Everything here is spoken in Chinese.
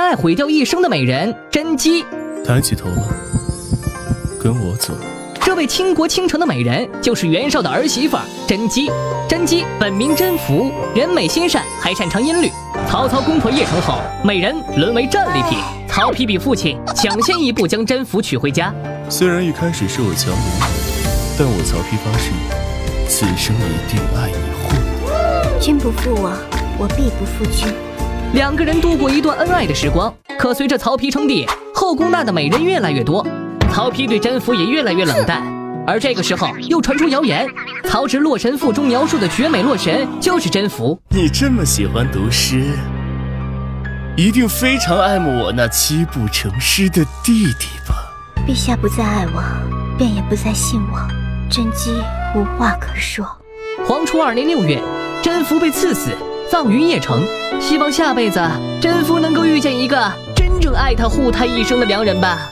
恋爱毁掉一生的美人甄姬。抬起头来，跟我走。这位倾国倾城的美人，就是袁绍的儿媳妇甄姬。甄姬本名甄宓，人美心善，还擅长音律。曹操攻破邺城后，美人沦为战利品。曹丕比父亲抢先一步将甄宓娶回家。虽然一开始是我强留，但我曹丕发誓，此生一定爱你护。君不负我，我必不负君。两个人度过一段恩爱的时光。可随着曹丕称帝，后宫纳的美人越来越多。曹丕对甄宓也越来越冷淡，而这个时候又传出谣言，曹植《洛神赋》中描述的绝美洛神就是甄宓。你这么喜欢读诗，一定非常爱慕我那七步成诗的弟弟吧？陛下不再爱我，便也不再信我，甄姬无话可说。黄初二年六月，甄宓被赐死，葬于邺城。希望下辈子甄夫能够遇见一个真正爱他护他一生的良人吧。